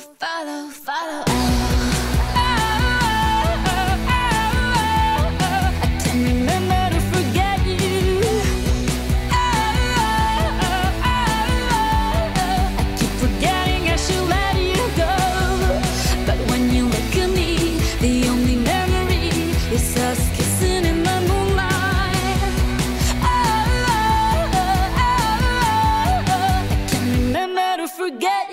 follow, follow, follow. I shall let you go. But when you look at me, the only memory is us kissing in the moonlight. can't remember to forget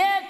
I